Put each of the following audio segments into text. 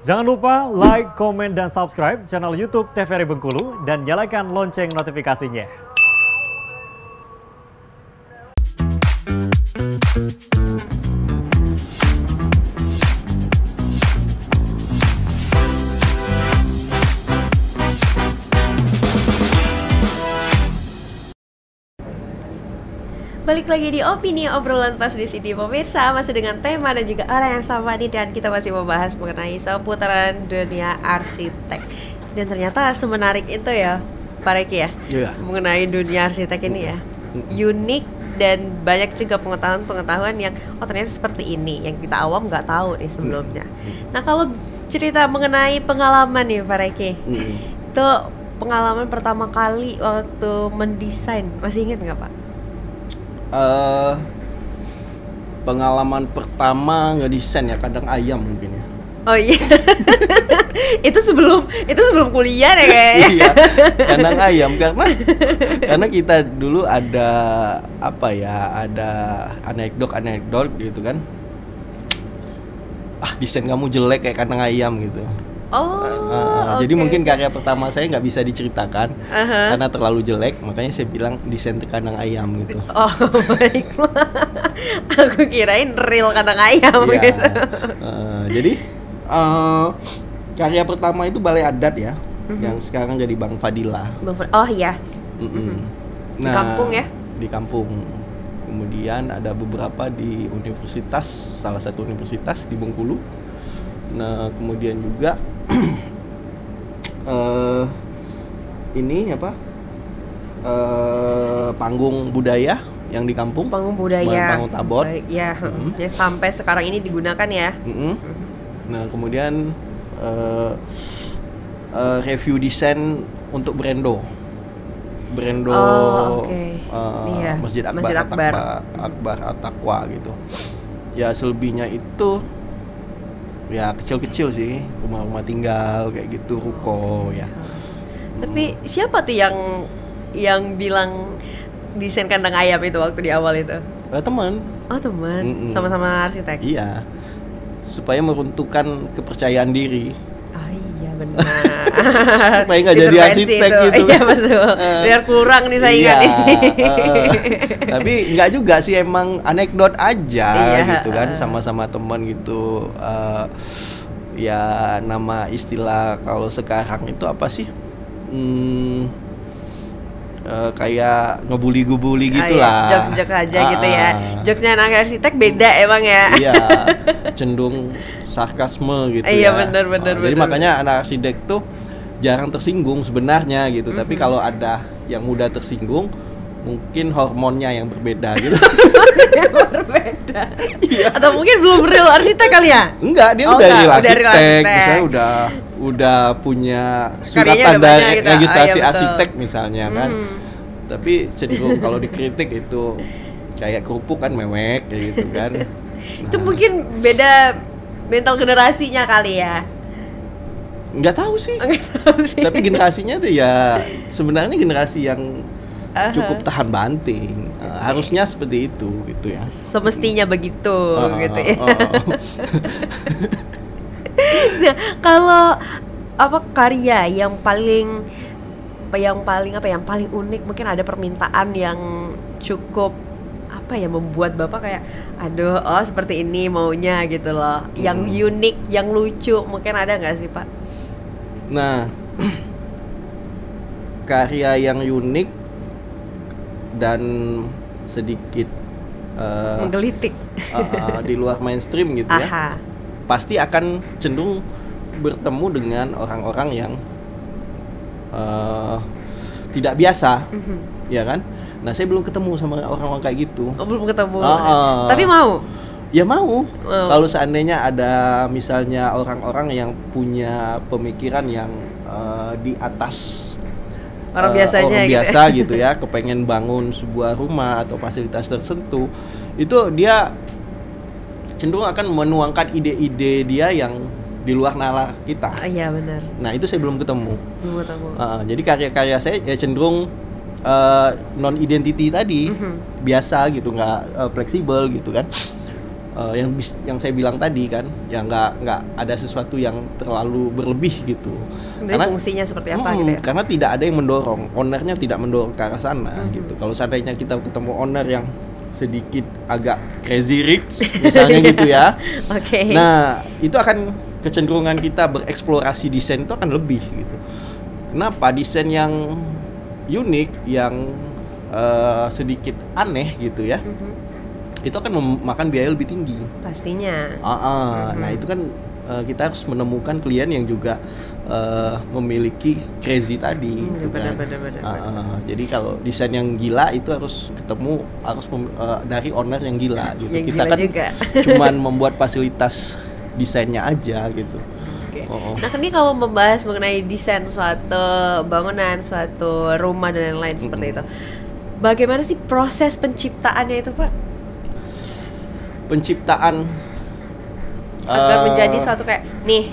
Jangan lupa like, komen, dan subscribe channel YouTube TVRI Bengkulu dan nyalakan lonceng notifikasinya. Balik lagi di opini obrolan pas di sini pemirsa masih dengan tema dan juga orang yang sama nih dan kita masih membahas mengenai seputaran dunia arsitek dan ternyata semenarik itu ya Pak Reki ya Iya. mengenai dunia arsitek ini ya unik dan banyak juga pengetahuan-pengetahuan yang oh ternyata seperti ini yang kita awam nggak tahu nih sebelumnya. Nah kalau cerita mengenai pengalaman nih Pak Reki Mm. itu pengalaman pertama kali waktu mendesain masih ingat nggak Pak? Eh, pengalaman pertama ngedesain ya kadang ayam mungkin ya. Oh iya. itu sebelum itu sebelum kuliah deh kayaknya. iya, kandang ayam karena karena kita dulu ada apa ya, ada anekdot anekdot gitu kan. Ah desain kamu jelek kayak kandang ayam gitu. Oh. Eh, Jadi mungkin karya pertama saya nggak bisa diceritakan Aha. karena terlalu jelek, makanya saya bilang desain kandang ayam gitu. Oh baiklah. Aku kirain real kandang ayam Iya. gitu. Eh, jadi eh, karya pertama itu balai adat ya, Mhm. yang sekarang jadi Bang Fadila. Bang Fer- Oh iya. Mm-mm. Di kampung ya? Di kampung. Kemudian ada beberapa di universitas, salah satu universitas di Bengkulu. Nah kemudian juga eh ini apa? eh panggung budaya yang di kampung. Panggung budaya. Panggung tabot. Baik, ya. Mhm. Ya, sampai sekarang ini digunakan ya. Mm-mm. Nah kemudian eh eh, review desain untuk Brando, Brando Oh, oke. eh, Iya, Masjid Akbar, Masjid Akbar. At-Taqwa- Akbar At-Taqwa gitu. Ya selebihnya itu ya kecil-kecil sih rumah-rumah tinggal kayak gitu ruko ya. Tapi siapa tuh yang yang bilang desain kandang ayam itu waktu di awal itu? Eh, teman, Oh teman, sama-sama arsitek. iya supaya meruntuhkan kepercayaan diri. Benar. Supaya nggak jadi arsitek itu. gitu. Iya betul. Eh, Biar kurang nih saingan Iya, ini. eh, tapi nggak juga sih emang anekdot aja Iya, gitu kan eh. sama-sama teman gitu ya nama istilah kalau sekarang itu apa sih Hmm, eh, kayak ngebully-ngebully gitu Ah, iya, lah Jokes-jokes aja gitu ya. Ah, Jokesnya anak arsitek beda emang ya. iya cenderung sarkasme gitu Iya, ya benar, benar, Oh, jadi benar. makanya anak arsitek tuh jarang tersinggung sebenarnya gitu tapi Mhm. kalau ada yang mudah tersinggung mungkin hormonnya yang berbeda gitu Berbeda. Atau mungkin belum real arsitek kali ya? enggak dia Oh, udah enggak, real udah real arsitek misalnya udah udah punya surat Karyanya tanda gitu. registrasi Ah, iya, arsitek misalnya kan Mhm. tapi cenderung kalau dikritik itu kayak kerupuk kan mewek kayak gitu kan Itu mungkin beda mental generasinya kali ya. nggak tahu sih Nggak tahu sih. tapi generasinya tuh ya sebenarnya generasi yang cukup tahan banting Uh, harusnya seperti itu gitu ya semestinya begitu Uh, gitu ya. uh, uh. Nah, kalau apa karya yang paling apa yang paling apa yang paling unik mungkin ada permintaan yang cukup apa ya membuat bapak kayak aduh oh seperti ini maunya gitu loh. Yang Hmm. unik yang lucu mungkin ada nggak sih pak? Nah karya yang unik dan sedikit uh, menggelitik. uh, uh, di luar mainstream gitu ya aha. pasti akan cenderung bertemu dengan orang-orang yang uh, tidak biasa Mhm. ya kan nah saya belum ketemu sama orang-orang kayak gitu oh, belum ketemu ah. tapi mau Ya mau. Oh. Kalau seandainya ada misalnya orang-orang yang punya pemikiran yang eh, di atas orang eh, biasanya orang gitu ya. biasa gitu ya, kepengen bangun sebuah rumah atau fasilitas tertentu, itu dia cenderung akan menuangkan ide-ide dia yang di luar nalar kita. Iya benar Nah itu saya belum ketemu. belum ketemu Eh, jadi karya-karya saya ya cenderung non identity tadi Mhm. biasa gitu, nggak eh, fleksibel gitu kan. eh, yang bis- yang saya bilang tadi kan ya nggak nggak ada sesuatu yang terlalu berlebih gitu Jadi fungsinya seperti apa Mm, gitu ya? karena tidak ada yang mendorong ownernya tidak mendorong ke arah sana Hmm. gitu kalau seandainya kita ketemu owner yang sedikit agak crazy rich misalnya gitu ya Oke. Nah, itu akan kecenderungan kita bereksplorasi desain itu akan lebih gitu. Kenapa desain yang unik, yang eh, sedikit aneh gitu ya, Mhm. itu akan memakan biaya lebih tinggi. Pastinya. Ah, ah. Mhm. Nah, itu kan eh, kita harus menemukan klien yang juga eh, memiliki crazy tadi. Hmm, gitu kan. Jadi kalau desain yang gila itu harus ketemu harus eh, dari owner yang gila gitu. Yang kita gila kan juga. cuman membuat fasilitas desainnya aja gitu. Oh, oh. Nah, ini kalau membahas mengenai desain suatu bangunan, suatu rumah dan lain-lain seperti itu. Bagaimana sih proses penciptaannya itu, Pak? Penciptaan Agar eh, menjadi suatu kayak nih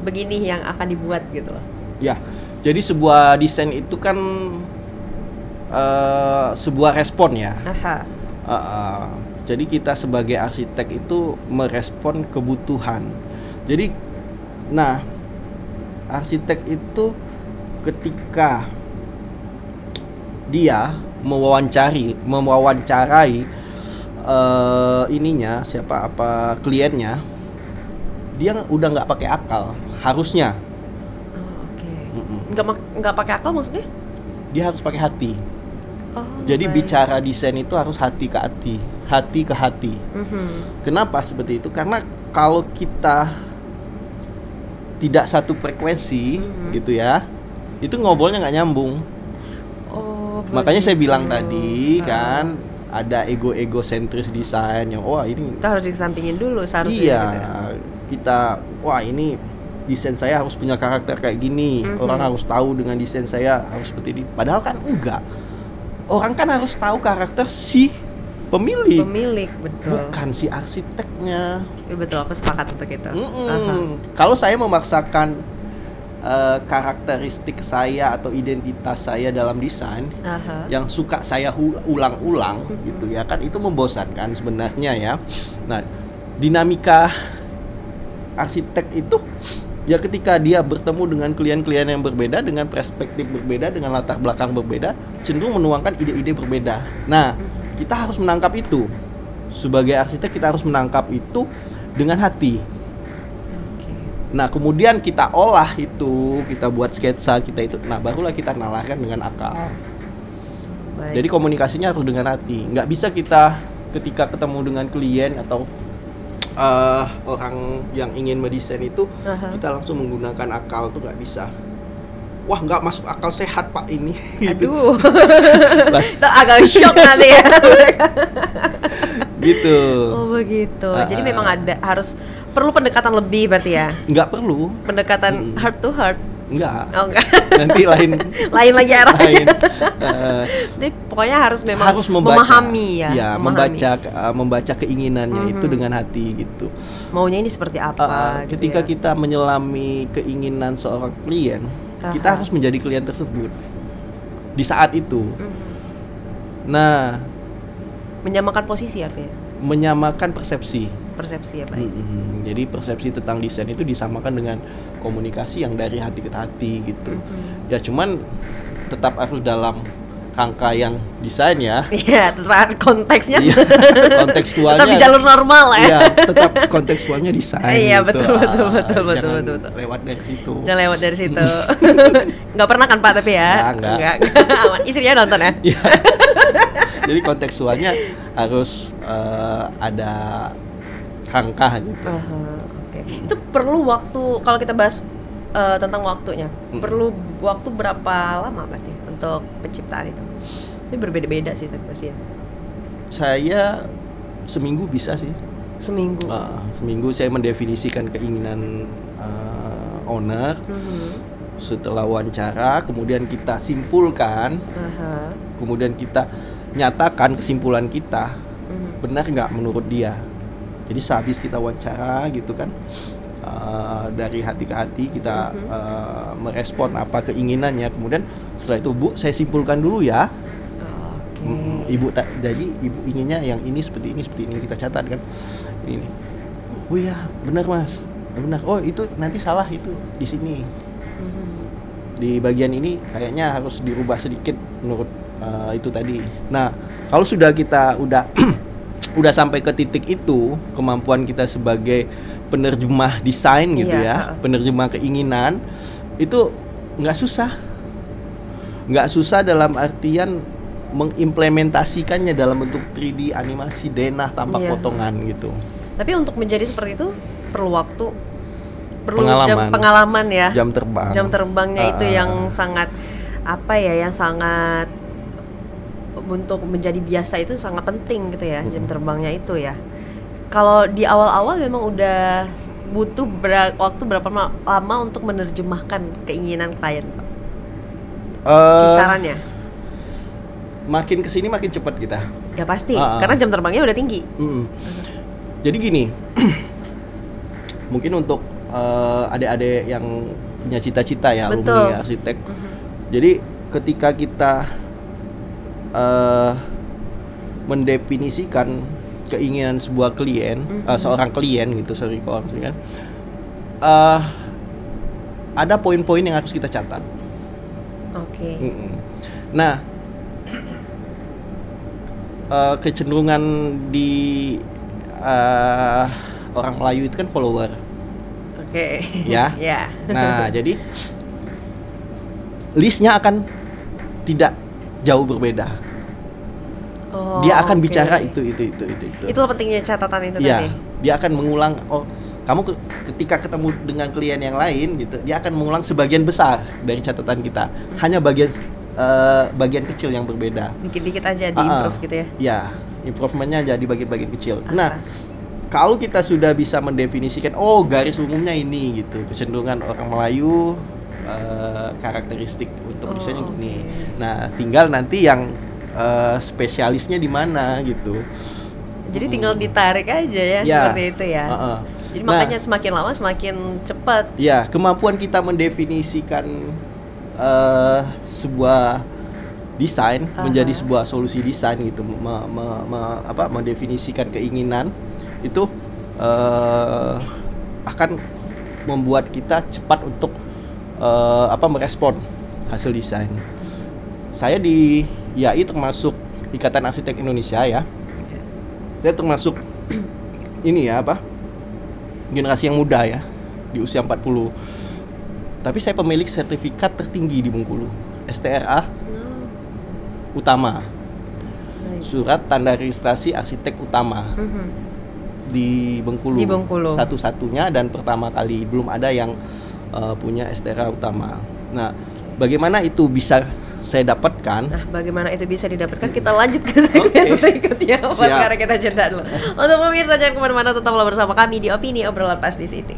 begini yang akan dibuat gitu loh. ya. Jadi sebuah desain itu kan eh, sebuah respon ya. Aha. Eh, eh, jadi kita sebagai arsitek itu merespon kebutuhan. Jadi, nah, arsitek itu ketika dia mewawancari, mewawancarai eh, ininya siapa apa kliennya, dia udah nggak pakai akal, harusnya Oh, oke. Mm-mm. Nggak nggak pakai akal maksudnya? dia harus pakai hati. Oh, Jadi baik. bicara desain itu harus hati ke hati, hati ke hati. Mhm. Kenapa seperti itu? Karena kalau kita tidak satu frekuensi Mhm. gitu ya, itu ngobrolnya nggak nyambung. Oh, Makanya saya bilang tadi Ah. kan ada ego-ego sentris desain yang wah ini Kita harus dikesampingin dulu seharusnya iya gitu ya. kita wah ini desain saya harus punya karakter kayak gini. Mhm. Orang harus tahu dengan desain saya harus seperti ini. Padahal kan enggak. Orang kan harus tahu karakter si pemilik, Pemilik, betul. bukan si arsiteknya. Iya, betul, aku sepakat untuk itu. Mm-mm. Aha. Kalau saya memaksakan eh, karakteristik saya atau identitas saya dalam desain Aha. yang suka saya ulang-ulang Mhm. gitu ya kan itu membosankan sebenarnya ya. Nah, dinamika arsitek itu ya ketika dia bertemu dengan klien-klien yang berbeda dengan perspektif berbeda dengan latar belakang berbeda cenderung menuangkan ide-ide berbeda. Nah, kita harus menangkap itu. Sebagai arsitek kita harus menangkap itu dengan hati. Nah, kemudian kita olah itu, kita buat sketsa kita itu. Nah, barulah kita nalarkan dengan akal. Baik. Jadi komunikasinya harus dengan hati. Nggak bisa kita ketika ketemu dengan klien atau eh, orang yang ingin mendesain itu Aha. kita langsung menggunakan akal tuh nggak bisa. Wah, nggak masuk akal sehat pak ini. Gitu. Aduh. Agak shock nanti ya. gitu. oh begitu. Jadi Ah, memang ada harus perlu pendekatan lebih berarti ya. Nggak perlu. Pendekatan Mm. heart to heart. Nggak. Oh enggak. Nanti lain Lain lagi arahnya. lain. Jadi pokoknya harus memang harus membaca, memahami ya. Memahami. membaca uh, membaca keinginannya itu Mhm. dengan hati gitu. Maunya ini seperti Uh, apa gitu ketika ya. kita menyelami keinginan seorang klien, kita Aha. harus menjadi klien tersebut di saat itu. Mhm. Nah, menyamakan posisi artinya. menyamakan persepsi. Persepsi ya, baik. Mhm. Jadi persepsi tentang desain itu disamakan dengan komunikasi yang dari hati ke hati gitu. Mhm. Ya cuman tetap harus dalam rangka yang desain ya. Iya, tetap konteksnya Iya, kontekstualnya. tetap di jalur normal ya. Iya, tetap kontekstualnya desain. Iya, gitu. betul, betul, Ah, betul, betul, betul, betul. Lewat dari situ. Jangan lewat dari situ. Nggak pernah kan Pak tapi ya? Nggak, nggak. Aman. Istrinya nonton ya? Iya. Jadi kontekstualnya harus eh, ada rangka gitu. Aha, Oke. Itu perlu waktu kalau kita bahas eh, tentang waktunya. Mm. Perlu waktu berapa lama berarti untuk penciptaan itu? Ini berbeda-beda sih tapi pasti ya. Saya seminggu bisa sih. Seminggu. Ah, seminggu saya mendefinisikan keinginan eh, owner. Mhm. Setelah wawancara, kemudian kita simpulkan, Aha. kemudian kita nyatakan kesimpulan kita Mhm. benar nggak menurut dia. Jadi sehabis kita wawancara gitu kan, eh, dari hati ke hati kita eh, merespon apa keinginannya. Kemudian setelah itu bu, saya simpulkan dulu ya. Mm, ibu tak jadi ibu inginnya yang ini seperti ini seperti ini kita catat kan ini oh iya benar mas benar oh itu nanti salah itu di sini Mhm. di bagian ini kayaknya harus dirubah sedikit menurut uh, itu tadi. Nah, kalau sudah kita udah udah sampai ke titik itu, kemampuan kita sebagai penerjemah desain gitu Iya, ya, penerjemah keinginan itu nggak susah, nggak susah dalam artian mengimplementasikannya dalam bentuk 3D animasi denah tanpa Iya. potongan gitu. Tapi untuk menjadi seperti itu perlu waktu, perlu Pengalaman. jam pengalaman ya. Jam terbang. Jam terbangnya itu Ah. yang sangat apa ya, yang sangat untuk menjadi biasa itu sangat penting gitu ya, jam terbangnya itu ya. Kalau di awal-awal memang udah butuh ber- waktu berapa ma- lama untuk menerjemahkan keinginan klien, Pak? Eh, Kisarannya? makin ke sini makin cepat kita. Ya pasti, ah. karena jam terbangnya udah tinggi. Mm-mm. Jadi gini, mungkin untuk eh, adik-adik yang punya cita-cita ya Betul. alumni arsitek. Jadi ketika kita eh, mendefinisikan keinginan sebuah klien, eh, seorang klien gitu, sorry kalau klien, eh, ada poin-poin yang harus kita catat. Oke. Mm-mm. Nah, eh, kecenderungan di eh, orang Melayu itu kan follower. Oke. Ya. ya. Nah, jadi listnya akan tidak jauh berbeda. Oh, Dia akan oke. bicara itu itu itu itu itu. Itulah pentingnya catatan itu Iya, tadi. dia akan mengulang. Oh, kamu ke- ketika ketemu dengan klien yang lain gitu, dia akan mengulang sebagian besar dari catatan kita. Hanya bagian eh, bagian kecil yang berbeda. Dikit-dikit aja Ah, ah. di-improve gitu ya. Ya, improvementnya jadi bagian-bagian kecil. Ah. Nah, kalau kita sudah bisa mendefinisikan, oh garis umumnya ini gitu, kecenderungan orang Melayu, eh, karakteristik untuk Oh, desainnya gini. oke. Nah, tinggal nanti yang eh, spesialisnya di mana gitu. Jadi tinggal ditarik aja ya, Ya. seperti itu ya. Heeh. Jadi Nah, makanya semakin lama semakin cepat. Ya, kemampuan kita mendefinisikan eh, sebuah desain Aha. menjadi sebuah solusi desain gitu, me- me- me- apa, mendefinisikan keinginan itu eh, akan membuat kita cepat untuk eh, apa merespon hasil desain. Saya di IAI termasuk Ikatan Arsitek Indonesia ya. Saya termasuk ini ya apa? generasi yang muda ya di usia 40 tapi saya pemilik sertifikat tertinggi di Bengkulu STRA utama Baik. surat tanda registrasi arsitek utama Mhm. di Bengkulu, Di Bengkulu. satu-satunya dan pertama kali belum ada yang uh, punya STRA utama nah bagaimana itu bisa saya dapatkan Nah, bagaimana itu bisa didapatkan? Kita lanjut ke segmen Oke. berikutnya. Siap. sekarang kita jeda dulu. Untuk pemirsa jangan ke mana-mana, tetaplah bersama kami di Opini Obrolan Pas di sini.